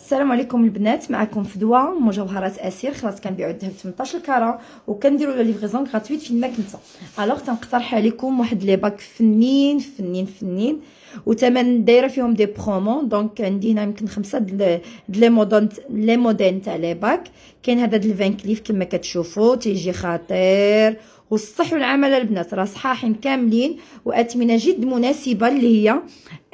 السلام عليكم البنات معكم فدوى مجوهرات أسير خلاص كنبيعوا الذهب 18 carats وكنديروا la livraison gratuite فين ما كنتو alors تنقترح عليكم واحد les bagues فنين فنين فنين وثمن دايرة فيهم des promos donc عندي هنا يمكن خمسة د les modèles donc les modèles تاع les bagues. كاين هذا د ال Van Cleef كما كتشوفوا تيجي خطير والصح والعمل البنات راه صحاحين كاملين واثمنه جد مناسبة اللي هي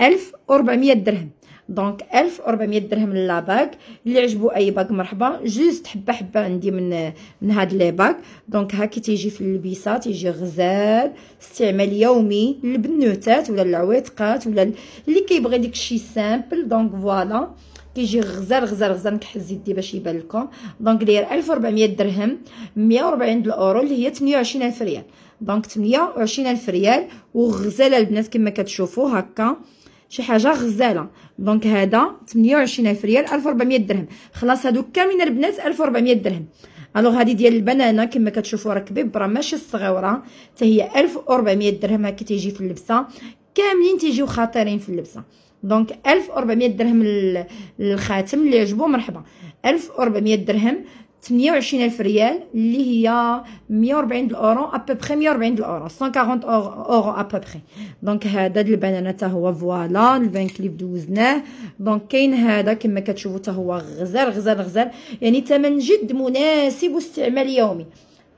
1400 درهم. donc 1400 درهم la bague اللي عجبو أي bague مرحبا. juste حبه حبة عندي من من هاد les bagues. donc هاكي تيجي في اللبسه تيجي غزال. استعمال يومي للبنوتات ولا العويتقات ولا اللي كيبغي ديك الشيء simple. donc voilà كيجي غزال غزال غزال. نكحز يدي باش يبان لكم. donc داير 1400 درهم 140 الاورو اللي هي 28000 ريال. donc 28000 ريال. وغزاله البنات كما كتشوفوا هكا. شي حاجة غزالة. donc هذا 28000 ريال 1400 درهم. خلاص هادو كاملين البنات 1400 درهم. alors هادي ديال البنانة كما كتشوفوا راه كبيبره ماشي الصغيره حتى هي 1400 درهم هكا تيجي في اللبسة. كاملين تيجيو خاطرين في اللبسة. donc 1400 درهم الخاتم اللي عجبو مرحبا. 1400 درهم 28 ألف ريال اللي هي 140 الاورو ابوبخي 140 الاورو 140 اورو à peu près donc هذا البنانه حتى هو voilà ال Van Cleef دوزناه donc كاين هذا كما كتشوفوا حتى هو غزال غزال غزال. يعني ثمن جد مناسب واستعمال يومي.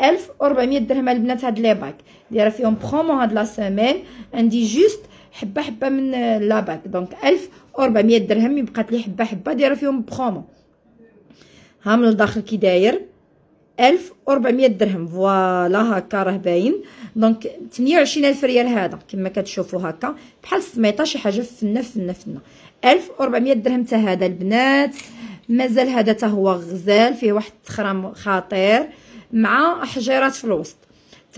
1400 درهم البنات هاد les bagues. دايرة فيهم برومو هاد la semaine. عندي juste حبة حبة من la bague. donc 1400 درهم بقات لي حبة حبة. دايرة فيهم برومو ها من الداخل كي داير. 1400 درهم. voilà هكا راه باين. donc 28000 ريال هذا كما كتشوفوا هكا. بحال السميطه شي حاجة فنة فنة فنة. 1400 درهم حتى هذا البنات. مازال هذا حتى هو غزال فيه واحد التخرام خطير مع حجيرات في الوسط.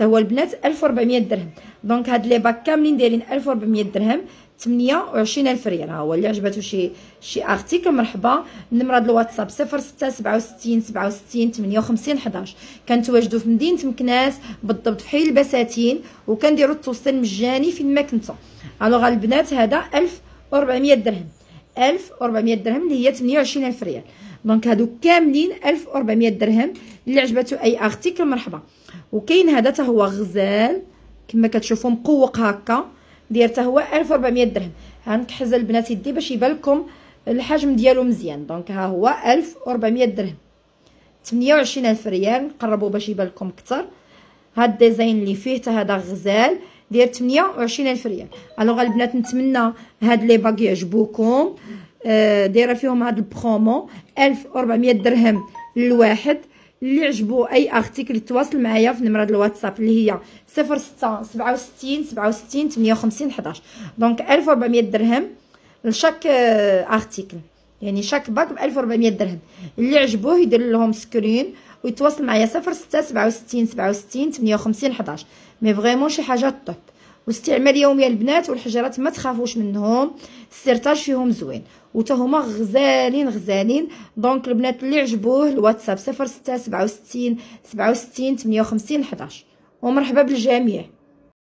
هو البنات 1400 درهم. donc هاد les bagues كاملين دايرين 1400 درهم 28 ألف ريال. ها هو اللي عجباتو شي شي article مرحبا. ديال الواتساب 06 67 67 58 11 كنتواجدوا في مدينة مكناس بالضبط في حي البساتين وكنديروا التوصيل مجاني فين ما كنتو alors البنات هذا 1400 درهم. 1400 درهم اللي هي 28 ألف ريال. donc هادو كاملين 1400 درهم اللي عجباتو أي article. مرحبا. وكاين هذا حتى هو غزال. كما كتشوفوا مقوق هكا. داير حتى هو 1400 درهم. ها نكحز البنات يدي باش يبان لكم الحجم ديالو مزيان. donc ها هو 1400 درهم. 28000 ريال. نقربوا باش يبان لكم أكثر. هاد ال design اللي فيه حتى هذا غزال. داير 28000 ريال. alors البنات نتمنى هاد les bagues يعجبوكم. آه دايرة فيهم هاد البرومو 1400 درهم للواحد اللي عجبو أي article تواصل معايا في نمرة الواتساب اللي هي 06 67 67 58 11 donc 1400 درهم ل chaque article. يعني chaque bague ب 1400 درهم. اللي عجبوه يدير لهم screen ويتواصل معايا 06 67 67 58 11 mais vraiment شي حاجة top واستعمال يومي البنات والحجرات ما تخافوش منهم. ال sertage فيهم زوين. وتا هما غزالين غزالين. donc البنات اللي عجبوه الواتساب 06 67 67 58 11 ومرحبا بالجميع.